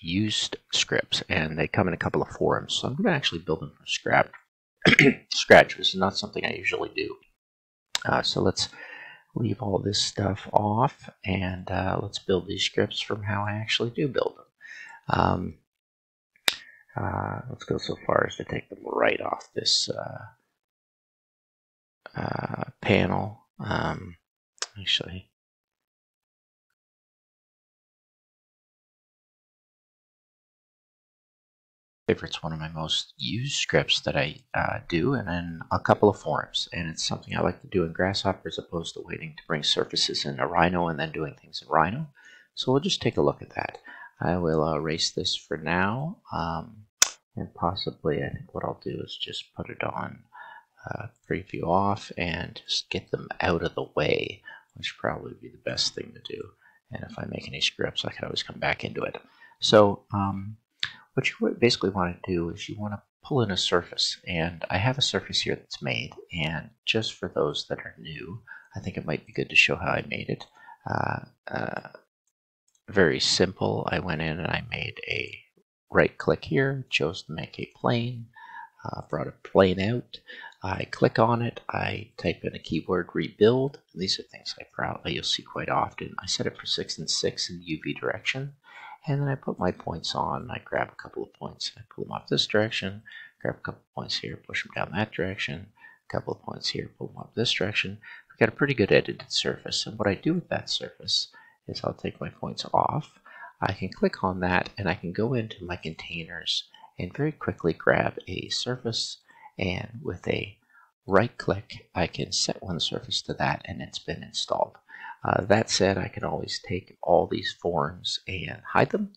used scripts, and they come in a couple of forms. So I'm going to actually build them from scratch. scratch. This is not something I usually do. Uh, so let's leave all this stuff off, and uh, let's build these scripts from how I actually do build them. Um, uh, let's go so far as to take them right off this uh, uh, panel. Um, actually, It's one of my most used scripts that I uh, do, and then a couple of forms. And it's something I like to do in Grasshopper as opposed to waiting to bring surfaces in a Rhino and then doing things in Rhino. So we'll just take a look at that. I will erase this for now, um, and possibly I think what I'll do is just put it on uh, preview off and just get them out of the way, which would probably be the best thing to do. And if I make any scripts, I can always come back into it. So um, what you basically want to do is you want to pull in a surface. And I have a surface here that's made. And just for those that are new, I think it might be good to show how I made it. Uh, uh, very simple. I went in and I made a right click here, chose to make a plane, uh, brought a plane out. I click on it, I type in a keyword rebuild. These are things I probably you'll see quite often. I set it for 6 and 6 in the UV direction. And then I put my points on. I grab a couple of points. I pull them up this direction. Grab a couple of points here. Push them down that direction. A couple of points here. Pull them up this direction. We've got a pretty good edited surface. And what I do with that surface is I'll take my points off. I can click on that and I can go into my containers and very quickly grab a surface and with a right click I can set one surface to that and it's been installed. Uh, that said, I can always take all these forms and hide them.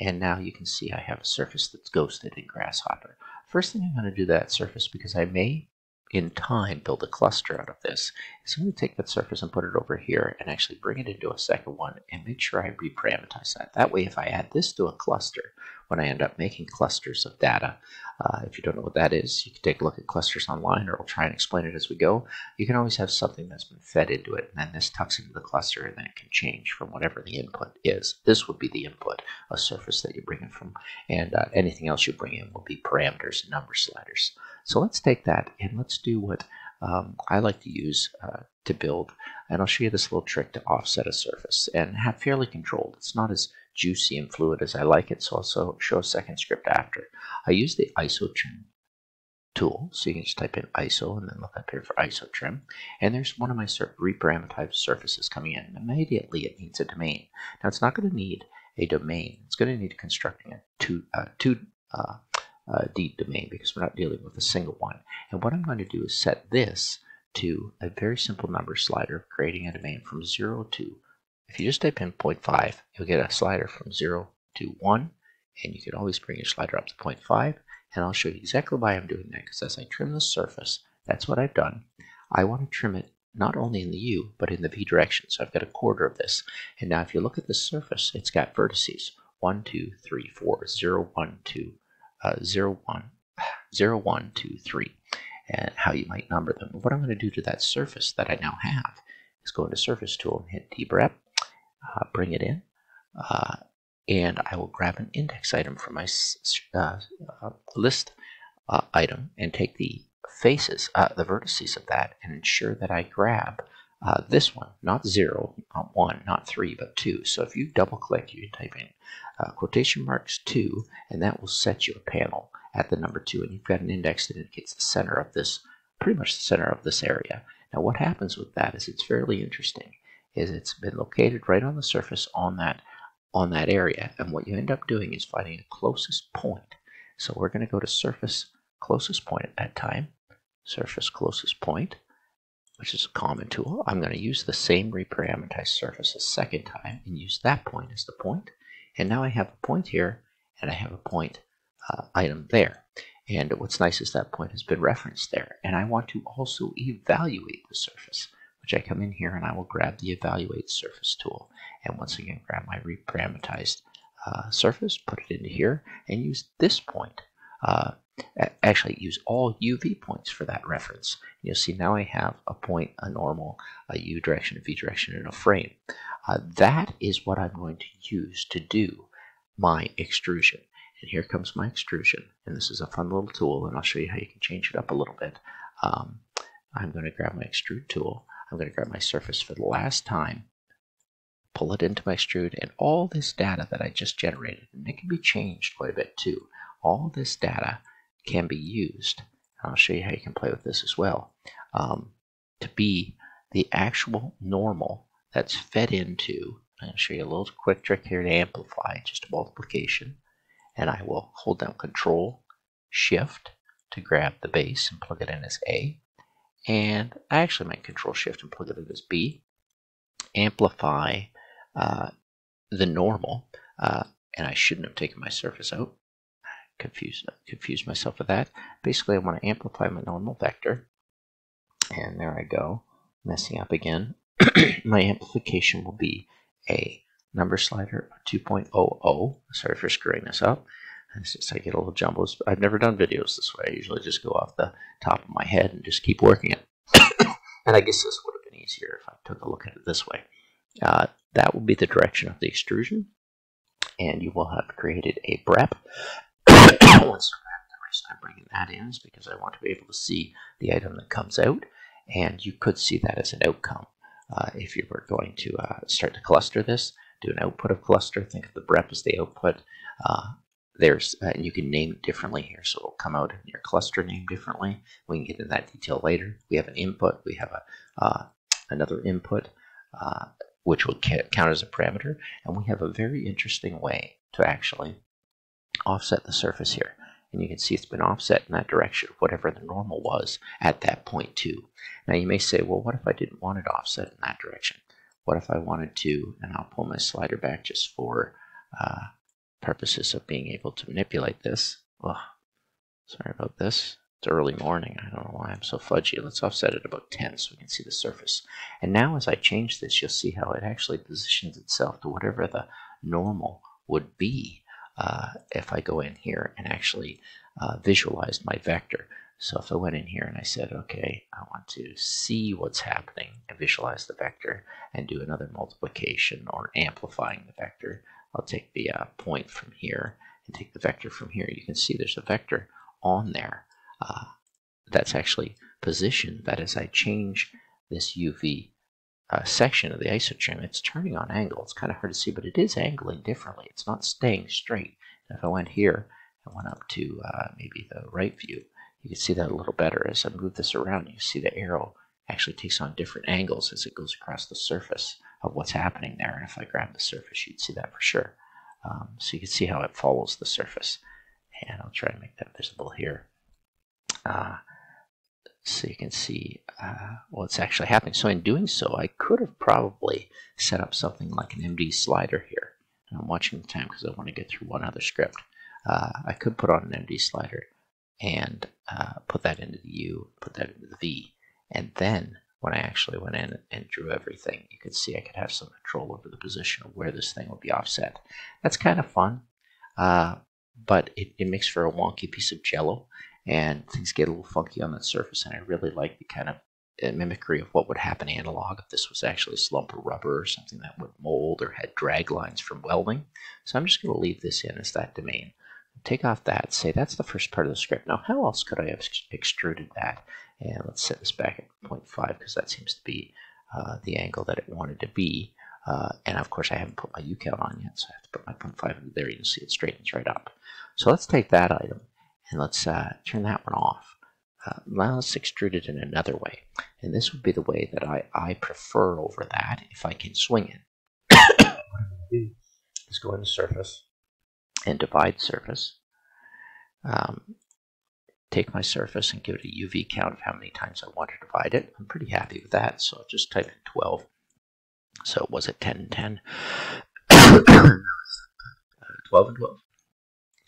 And now you can see I have a surface that's ghosted in Grasshopper. First thing I'm going to do that surface, because I may in time build a cluster out of this, is I'm going to take that surface and put it over here and actually bring it into a second one and make sure I reparameterize that. That way if I add this to a cluster, when I end up making clusters of data. Uh, if you don't know what that is, you can take a look at clusters online or we'll try and explain it as we go. You can always have something that's been fed into it and then this tucks into the cluster and then it can change from whatever the input is. This would be the input, a surface that you bring in from, and uh, anything else you bring in will be parameters and number sliders. So let's take that and let's do what um, I like to use uh, to build, and I'll show you this little trick to offset a surface and have fairly controlled. It's not as juicy and fluid as I like it, so I'll show a second script after. I use the ISO trim tool, so you can just type in ISO and then look up here for ISO trim. And there's one of my reparameterized surfaces coming in. Immediately it needs a domain. Now it's not going to need a domain. It's going to need constructing a two, uh, two uh, uh, D domain because we're not dealing with a single one. And what I'm going to do is set this to a very simple number slider creating a domain from 0 to if you just type in 0.5, you'll get a slider from 0 to 1, and you can always bring your slider up to 0.5, and I'll show you exactly why I'm doing that, because as I trim the surface, that's what I've done. I want to trim it not only in the U, but in the V direction, so I've got a quarter of this. And now if you look at the surface, it's got vertices, 1, 2, 3, 4, 0, 1, 2, uh, 0, 1, 0, 1, 2, 3, and how you might number them. What I'm going to do to that surface that I now have is go into Surface Tool and hit Debrep, uh, bring it in, uh, and I will grab an index item from my uh, uh, list uh, item and take the faces, the vertices of that, and ensure that I grab this one, not zero, not one, not three, but two. So if you double click, you can type in quotation marks two, and that will set you a panel at the number two, and you've got an index that indicates the center of this, pretty much the center of this area. Now what happens with that is it's fairly interesting is it's been located right on the surface on that on that area. And what you end up doing is finding the closest point. So we're going to go to surface closest point at that time, surface closest point, which is a common tool. I'm going to use the same reparameterized surface a second time and use that point as the point. And now I have a point here and I have a point uh, item there. And what's nice is that point has been referenced there. And I want to also evaluate the surface which I come in here and I will grab the evaluate surface tool and once again grab my reparameterized uh, surface, put it into here and use this point. Uh, actually use all UV points for that reference. You'll see now I have a point, a normal, a U direction, a V direction, and a frame. Uh, that is what I'm going to use to do my extrusion. And here comes my extrusion. And this is a fun little tool, and I'll show you how you can change it up a little bit. Um, I'm going to grab my extrude tool. I'm going to grab my surface for the last time, pull it into my extrude, and all this data that I just generated, and it can be changed quite a bit too. All this data can be used. I'll show you how you can play with this as well. Um, to be the actual normal that's fed into, I'm going to show you a little quick trick here to amplify just a multiplication. And I will hold down Control Shift to grab the base and plug it in as A. And I actually might Control Shift and plug it in as B. Amplify uh, the normal. Uh, and I shouldn't have taken my surface out. Confused, confused myself with that. Basically, I want to amplify my normal vector. And there I go, messing up again. my amplification will be a number slider 2.00. Sorry for screwing this up. I get a little jumbled. I've never done videos this way. I usually just go off the top of my head and just keep working it. and I guess this would have been easier if I took a look at it this way. Uh, that will be the direction of the extrusion. And you will have created a BREP. The reason I'm bringing that in is because I want to be able to see the item that comes out. And you could see that as an outcome. Uh, if you were going to uh, start to cluster this, do an output of cluster, think of the BREP as the output. Uh, there's uh, you can name it differently here, so it'll come out in your cluster name differently. We can get into that detail later. We have an input, we have a uh, another input, uh, which will count as a parameter, and we have a very interesting way to actually offset the surface here. And you can see it's been offset in that direction whatever the normal was at that point too. Now you may say, well, what if I didn't want it offset in that direction? What if I wanted to, and I'll pull my slider back just for uh, purposes of being able to manipulate this. Ugh, sorry about this. It's early morning. I don't know why I'm so fudgy. Let's offset it about 10 so we can see the surface. And now as I change this, you'll see how it actually positions itself to whatever the normal would be uh, if I go in here and actually uh, visualize my vector. So if I went in here and I said, okay, I want to see what's happening and visualize the vector and do another multiplication or amplifying the vector, I'll take the uh, point from here and take the vector from here. You can see there's a vector on there uh, that's actually positioned that as I change this UV uh, section of the isotrim, it's turning on angle. It's kind of hard to see, but it is angling differently. It's not staying straight. if I went here and went up to uh, maybe the right view, you can see that a little better. As I move this around, you see the arrow actually takes on different angles as it goes across the surface of what's happening there. And if I grab the surface, you'd see that for sure. Um, so you can see how it follows the surface. And I'll try and make that visible here. Uh, so you can see uh, what's actually happening. So in doing so, I could have probably set up something like an MD slider here. And I'm watching the time because I want to get through one other script. Uh, I could put on an MD slider and uh, put that into the U, put that into the V, and then when I actually went in and drew everything, you could see I could have some control over the position of where this thing would be offset. That's kind of fun, uh, but it, it makes for a wonky piece of jello, and things get a little funky on the surface, and I really like the kind of uh, mimicry of what would happen analog if this was actually a slump of rubber or something that would mold or had drag lines from welding. So I'm just going to leave this in as that domain. Take off that, say that's the first part of the script. Now, how else could I have extruded that? And let's set this back at 0.5 because that seems to be uh, the angle that it wanted to be. Uh, and of course, I haven't put my U count on yet, so I have to put my 0.5 in there. You can see it straightens right up. So let's take that item and let's uh, turn that one off. Now let's extrude it in another way. And this would be the way that I, I prefer over that if I can swing it. Let's go into surface and divide surface. Um, take my surface and give it a UV count of how many times I want to divide it. I'm pretty happy with that, so I'll just type in 12. So was it 10 and 10? 12 and 12.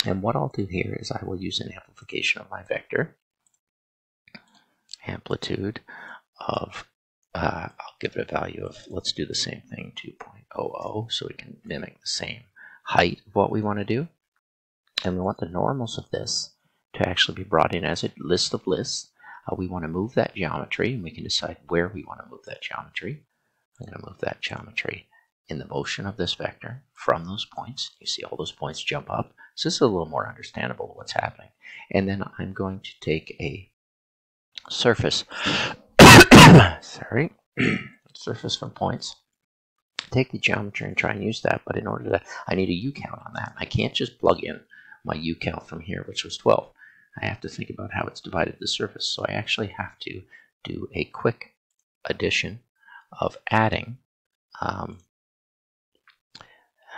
And what I'll do here is I will use an amplification of my vector. Amplitude of, uh, I'll give it a value of, let's do the same thing, 2.00, so we can mimic the same height of what we want to do. And we want the normals of this to actually be brought in as a list of lists. Uh, we want to move that geometry, and we can decide where we want to move that geometry. I'm going to move that geometry in the motion of this vector from those points. You see all those points jump up. So this is a little more understandable what's happening. And then I'm going to take a surface, sorry, surface from points, take the geometry and try and use that. But in order to, I need a U count on that. I can't just plug in my U count from here, which was 12. I have to think about how it's divided the surface. So I actually have to do a quick addition of adding um,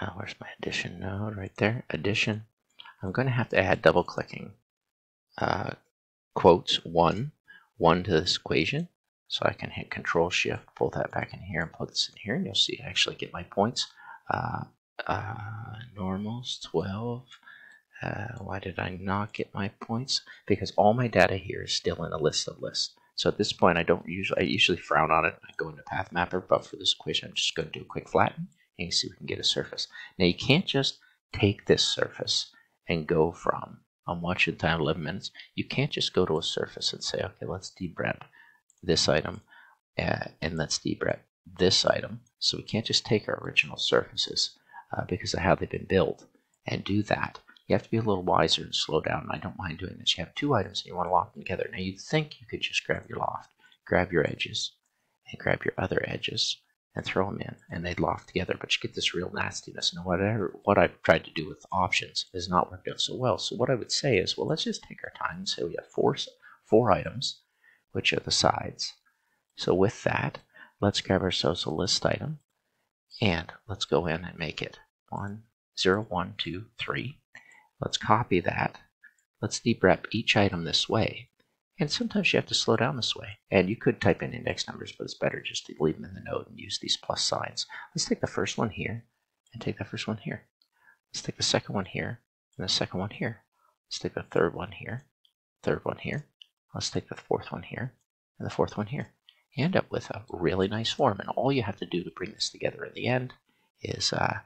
uh, where's my addition node? Right there. Addition. I'm going to have to add double clicking uh, quotes 1, 1 to this equation. So I can hit Control Shift, pull that back in here, and plug this in here, and you'll see I actually get my points. Uh, uh, normals 12. Uh, why did I not get my points? Because all my data here is still in a list of lists. So at this point, I don't usually I usually frown on it. I go into Path Mapper, but for this equation, I'm just going to do a quick flatten and see we can get a surface. Now you can't just take this surface and go from, I'm watching time 11 minutes, you can't just go to a surface and say, okay, let's debrep this item uh, and let's debrep this item. So we can't just take our original surfaces uh, because of how they've been built and do that. You have to be a little wiser and slow down, and I don't mind doing this. You have two items and you want to lock them together. Now you'd think you could just grab your loft, grab your edges, and grab your other edges, and throw them in, and they'd loft together. But you get this real nastiness. And whatever what I've tried to do with options has not worked out so well. So what I would say is, well, let's just take our time and say we have four four items, which are the sides. So with that, let's grab ourselves a list item, and let's go in and make it one zero one two three. Let's copy that. Let's debrep each item this way. And sometimes you have to slow down this way. And you could type in index numbers, but it's better just to leave them in the node and use these plus signs. Let's take the first one here and take the first one here. Let's take the second one here and the second one here. Let's take the third one here, third one here. Let's take the fourth one here and the fourth one here. You end up with a really nice form. And all you have to do to bring this together in the end is uh,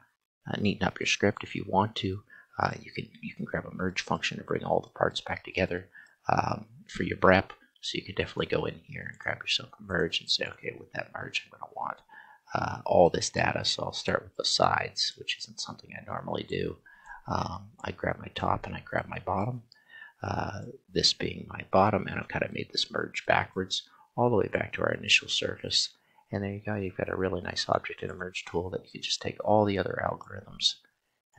uh, neaten up your script if you want to. Uh, you can you can grab a merge function to bring all the parts back together um, for your brep. So you could definitely go in here and grab yourself a merge and say, okay, with that merge, I'm going to want uh, all this data. So I'll start with the sides, which isn't something I normally do. Um, I grab my top and I grab my bottom. Uh, this being my bottom, and I've kind of made this merge backwards all the way back to our initial surface. And there you go, you've got a really nice object in a merge tool that you can just take all the other algorithms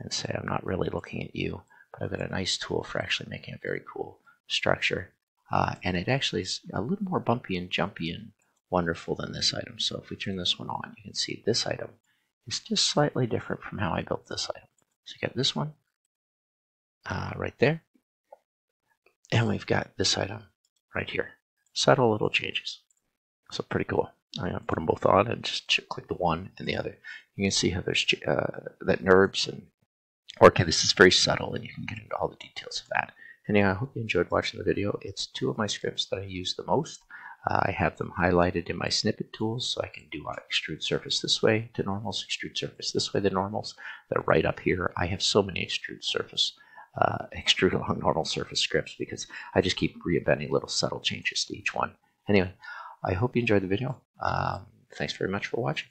and say, I'm not really looking at you, but I've got a nice tool for actually making a very cool structure. Uh, and it actually is a little more bumpy and jumpy and wonderful than this item. So if we turn this one on, you can see this item is just slightly different from how I built this item. So you got this one uh, right there. And we've got this item right here. Subtle little changes. So pretty cool. I'm going to put them both on and just click the one and the other. You can see how there's uh, that NURBS and okay, this is very subtle and you can get into all the details of that. Anyway, I hope you enjoyed watching the video. It's two of my scripts that I use the most. Uh, I have them highlighted in my snippet tools, so I can do extrude surface this way to normals, extrude surface this way to normals. They're right up here. I have so many extrude surface, uh, extrude along normal surface scripts because I just keep reinventing little subtle changes to each one. Anyway, I hope you enjoyed the video. Um, thanks very much for watching.